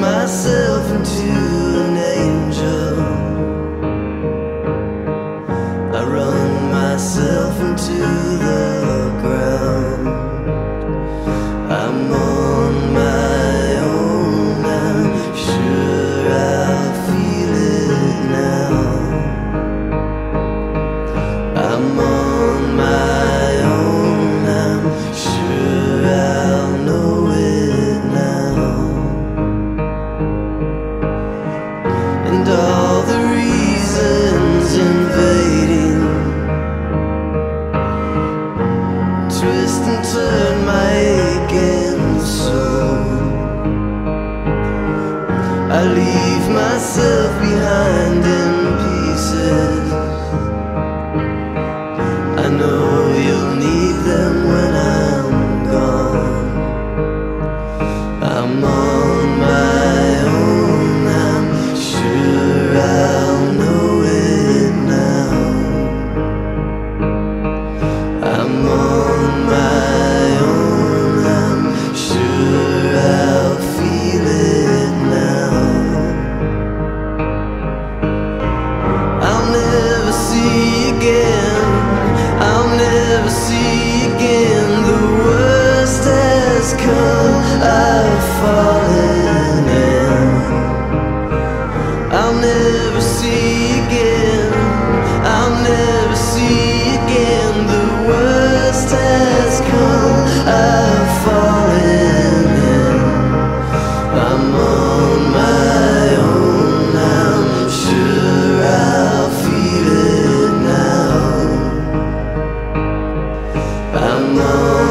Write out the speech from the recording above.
myself into turn my I leave myself behind in pieces. I know you'll need them when see again. I'll never see again. The worst has come. I've fallen in. I'll never. know.